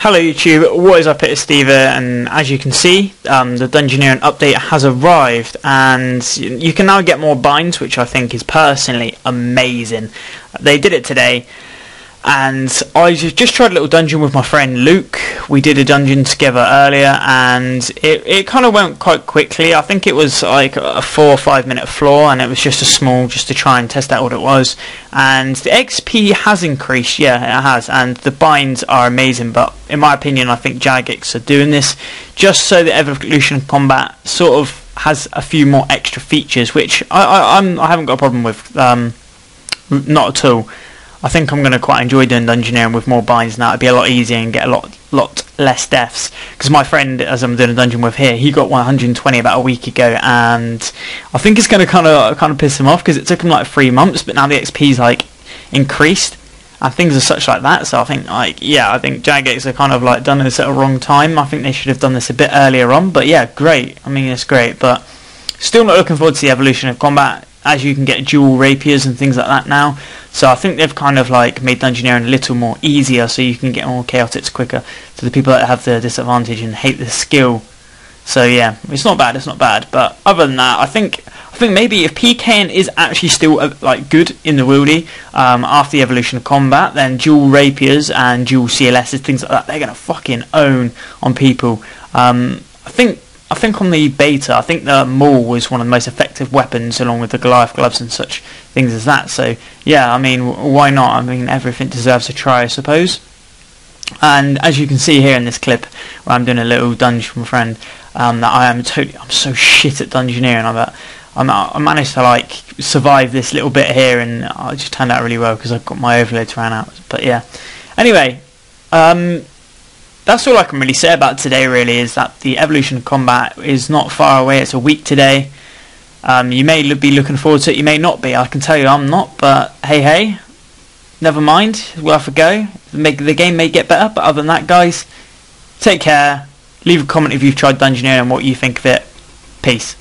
Hello YouTube, what is up, it's Steve and as you can see, um, the Dungeoneering update has arrived and you can now get more binds which I think is personally amazing. They did it today and I just tried a little dungeon with my friend Luke. We did a dungeon together earlier, and it, it kind of went quite quickly. I think it was like a four or five minute floor, and it was just a small, just to try and test out what it was. And the XP has increased, yeah, it has, and the binds are amazing. But in my opinion, I think Jagex are doing this just so that Evolution Combat sort of has a few more extra features, which I, I, I'm, I haven't got a problem with, um, not at all. I think I'm going to quite enjoy doing Dungeoneering with more binds now. It'd be a lot easier and get a lot lot less deaths. Because my friend, as I'm doing a dungeon with here, he got 120 about a week ago, and I think it's going to kind of kind of piss him off because it took him like three months, but now the XP's like increased and things are such like that. So I think like yeah, I think Jagex are kind of like done this at a wrong time. I think they should have done this a bit earlier on. But yeah, great. I mean it's great, but still not looking forward to the evolution of combat as you can get dual rapiers and things like that now. So I think they've kind of like made Dungeoneering a little more easier so you can get more chaotics quicker to the people that have the disadvantage and hate the skill. So yeah, it's not bad, it's not bad. But other than that, I think I think maybe if PKing is actually still uh, like good in the wildy um, after the evolution of combat, then dual rapiers and dual CLSs, things like that, they're gonna fucking own on people. Um, I think I think on the beta, I think the maul was one of the most effective weapons, along with the Goliath gloves and such things as that. So yeah, I mean, why not? I mean, everything deserves a try, I suppose. And as you can see here in this clip, where I'm doing a little dungeon friend, um, that I am totally, I'm so shit at dungeoneering. I'm, I'm, I managed to like survive this little bit here, and it just turned out really well because I've got my overloads ran out. But yeah, anyway. Um, that's all I can really say about today. Really, is that the evolution of combat is not far away. It's a week today. Um, you may be looking forward to it. You may not be. I can tell you, I'm not. But hey, hey, never mind. It's worth a go. The game may get better, but other than that, guys, take care. Leave a comment if you've tried Dungeoneering and what you think of it. Peace.